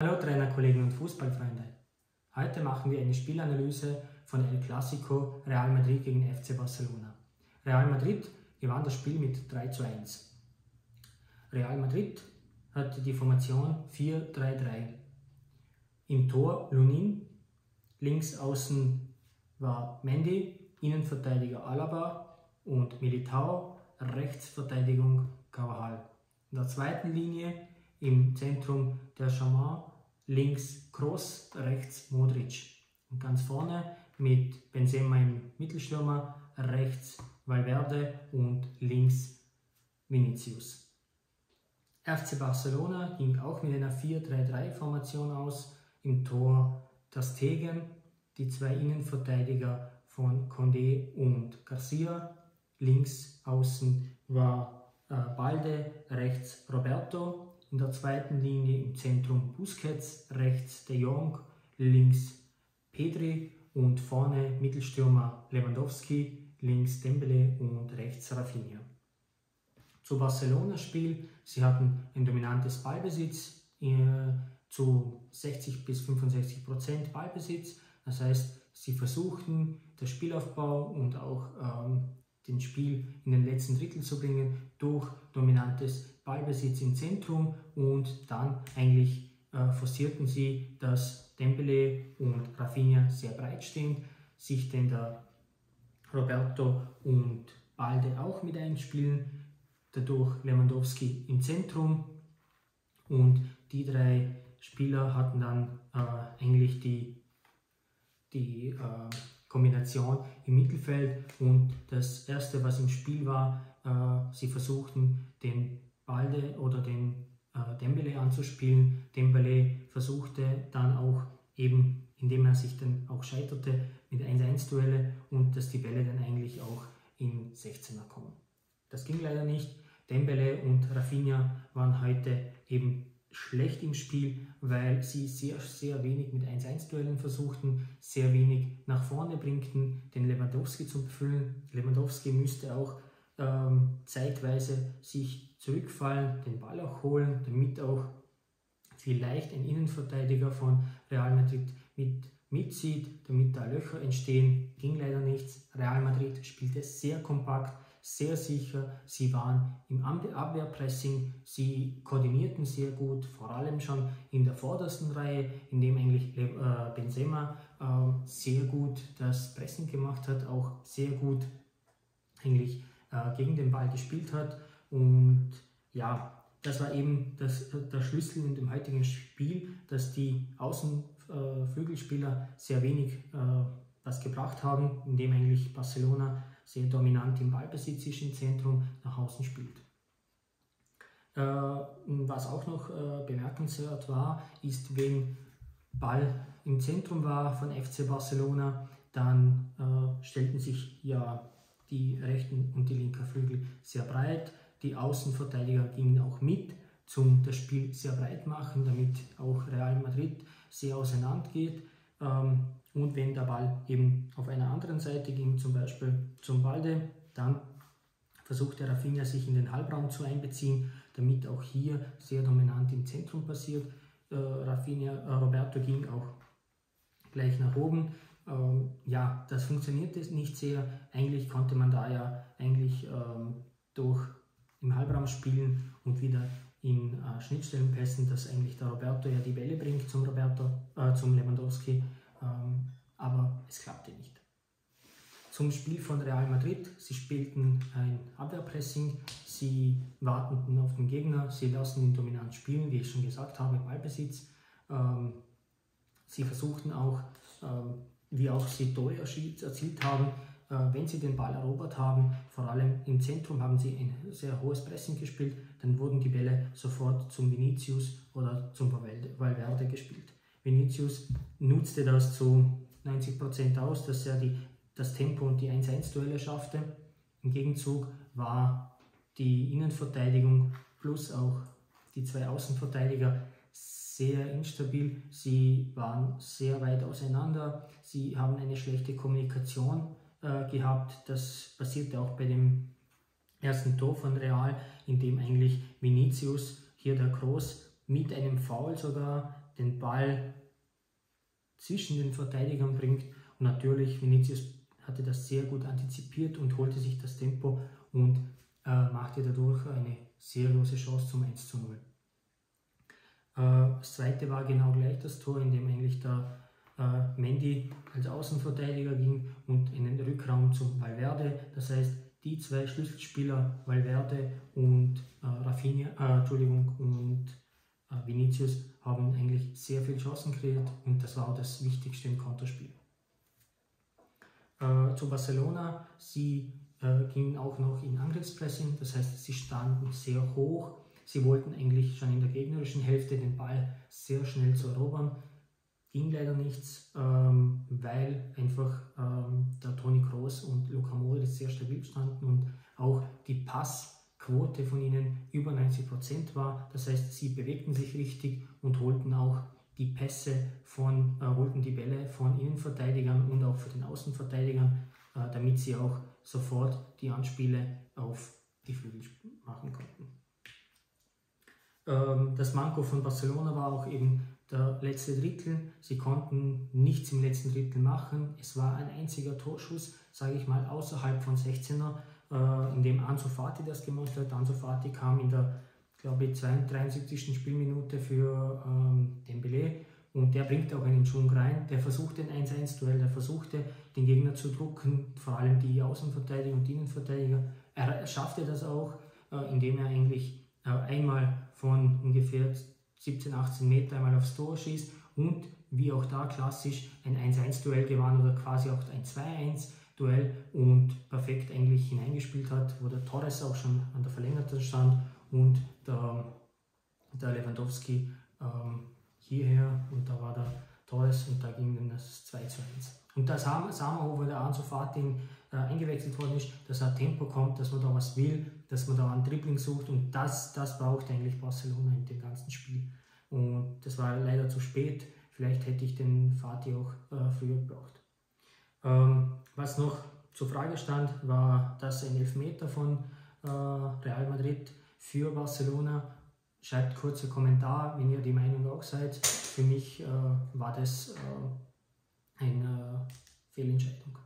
Hallo Trainerkollegen und Fußballfreunde. Heute machen wir eine Spielanalyse von El Clasico Real Madrid gegen FC Barcelona. Real Madrid gewann das Spiel mit 3 zu 1. Real Madrid hatte die Formation 4-3-3. Im Tor Lunin, links außen war Mendy, Innenverteidiger Alaba und Militao, Rechtsverteidigung Carvajal. In der zweiten Linie im Zentrum der Schaman, links Kroos, rechts Modric. Und ganz vorne mit Benzema im Mittelstürmer, rechts Valverde und links Vinicius. FC Barcelona ging auch mit einer 4-3-3-Formation aus. Im Tor das Tegen, die zwei Innenverteidiger von Condé und Garcia. Links außen war äh, Balde, rechts Roberto in der zweiten Linie im Zentrum Busquets, rechts De Jong, links Pedri und vorne Mittelstürmer Lewandowski, links Dembele und rechts Rafinha. Zu Barcelona-Spiel, sie hatten ein dominantes Ballbesitz, äh, zu 60 bis 65 Prozent Ballbesitz. Das heißt, sie versuchten das Spielaufbau und auch ähm, den Spiel in den letzten Drittel zu bringen durch dominantes Ballbesitz im Zentrum und dann eigentlich äh, forcierten sie, dass Dembele und Rafinha sehr breit stehen, sich denn der Roberto und Balde auch mit einspielen, dadurch Lewandowski im Zentrum und die drei Spieler hatten dann äh, eigentlich die, die äh, Kombination im Mittelfeld und das erste, was im Spiel war, äh, sie versuchten den Balde oder den äh, Dembele anzuspielen. Dembele versuchte dann auch eben, indem er sich dann auch scheiterte, mit 1-1-Duelle und dass die Bälle dann eigentlich auch in 16er kommen. Das ging leider nicht. Dembele und Rafinha waren heute eben schlecht im Spiel, weil sie sehr, sehr wenig mit 1-1-Duellen versuchten, sehr wenig nach vorne bringten, den Lewandowski zu befüllen. Lewandowski müsste auch ähm, zeitweise sich zurückfallen, den Ball auch holen, damit auch vielleicht ein Innenverteidiger von Real Madrid mit mitzieht, damit da Löcher entstehen. Ging leider nichts. Real Madrid spielte sehr kompakt, sehr sicher. Sie waren im Abwehrpressing, sie koordinierten sehr gut, vor allem schon in der vordersten Reihe, in dem eigentlich äh, Benzema äh, sehr gut das Pressing gemacht hat, auch sehr gut eigentlich äh, gegen den Ball gespielt hat. Und ja, das war eben das, der Schlüssel in dem heutigen Spiel, dass die Außenflügelspieler sehr wenig äh, was gebracht haben, indem eigentlich Barcelona sehr dominant im Ballbesitz ist im Zentrum, nach außen spielt. Äh, was auch noch äh, bemerkenswert war, ist, wenn Ball im Zentrum war von FC Barcelona, dann äh, stellten sich ja die rechten und die linken Flügel sehr breit. Die Außenverteidiger gingen auch mit, zum das Spiel sehr breit machen, damit auch Real Madrid sehr auseinander geht. Ähm, und wenn der Ball eben auf einer anderen Seite ging, zum Beispiel zum Balde, dann versuchte Rafinha sich in den Halbraum zu einbeziehen, damit auch hier sehr dominant im Zentrum passiert. Äh, Rafinha, äh, Roberto ging auch gleich nach oben ähm, ja, das funktionierte nicht sehr. Eigentlich konnte man da ja eigentlich ähm, durch im Halbraum spielen und wieder in äh, Schnittstellenpässen, dass eigentlich der Roberto ja die Bälle bringt zum Roberto, äh, zum Lewandowski, ähm, aber es klappte nicht. Zum Spiel von Real Madrid. Sie spielten ein Abwehrpressing, sie warteten auf den Gegner, sie lassen ihn dominant spielen, wie ich schon gesagt habe, Ballbesitz. Ähm, sie versuchten auch ähm, wie auch sie Tore erzielt haben, äh, wenn sie den Ball erobert haben, vor allem im Zentrum haben sie ein sehr hohes Pressing gespielt, dann wurden die Bälle sofort zum Vinicius oder zum Valverde gespielt. Vinicius nutzte das zu 90% aus, dass er die, das Tempo und die 1-1-Duelle schaffte. Im Gegenzug war die Innenverteidigung plus auch die zwei Außenverteidiger sehr instabil, sie waren sehr weit auseinander, sie haben eine schlechte Kommunikation äh, gehabt. Das passierte auch bei dem ersten Tor von Real, in dem eigentlich Vinicius, hier der Groß, mit einem Foul sogar den Ball zwischen den Verteidigern bringt. Und natürlich, Vinicius hatte das sehr gut antizipiert und holte sich das Tempo und äh, machte dadurch eine sehr große Chance zum 1 zu 0. Äh, das zweite war genau gleich das Tor, in dem eigentlich der äh, Mendy als Außenverteidiger ging und in den Rückraum zum Valverde. Das heißt, die zwei Schlüsselspieler, Valverde und äh, Rafinha, äh, Entschuldigung, und äh, Vinicius, haben eigentlich sehr viele Chancen kreiert und das war das Wichtigste im Konterspiel. Äh, zu Barcelona, sie äh, gingen auch noch in Angriffspressing, das heißt, sie standen sehr hoch. Sie wollten eigentlich schon in der gegnerischen Hälfte den Ball sehr schnell zu erobern. Ging leider nichts, ähm, weil einfach ähm, der Toni Kroos und Luka Modric sehr stabil standen und auch die Passquote von ihnen über 90% war. Das heißt, sie bewegten sich richtig und holten auch die Pässe von, äh, holten die Bälle von Innenverteidigern und auch für den Außenverteidigern, äh, damit sie auch sofort die Anspiele auf die Flügel machen konnten. Ähm, das Manko von Barcelona war auch eben der letzte Drittel. Sie konnten nichts im letzten Drittel machen. Es war ein einziger Torschuss, sage ich mal, außerhalb von 16er, äh, in dem Ansu Fati das gemacht hat. Ansu Fati kam in der, glaube ich, 73. Spielminute für ähm, Dembele und der bringt auch einen Schwung rein. Der versuchte ein 1-1-Duell, der versuchte den Gegner zu drucken, vor allem die Außenverteidiger und Innenverteidiger. Er, schaffte das auch, äh, indem er eigentlich äh, einmal von ungefähr 17, 18 Meter einmal aufs Tor schießt und wie auch da klassisch ein 1-1-Duell gewann oder quasi auch ein 2-1-Duell und perfekt eigentlich hineingespielt hat, wo der Torres auch schon an der Verlängerten stand und der, der Lewandowski ähm, hierher und da war der Torres und da ging dann das 2 zu 1. Und da sah man, wo der Ansu Fati äh, eingewechselt worden ist, dass ein Tempo kommt, dass man da was will, dass man da ein Dribbling sucht und das, das braucht eigentlich Barcelona in dem ganzen Spiel. Und das war leider zu spät. Vielleicht hätte ich den Fati auch äh, früher gebraucht. Ähm, was noch zur Frage stand, war das ein Elfmeter von äh, Real Madrid für Barcelona Schreibt kurzer Kommentar, wenn ihr die Meinung auch seid. Für mich äh, war das äh, eine Fehlentscheidung.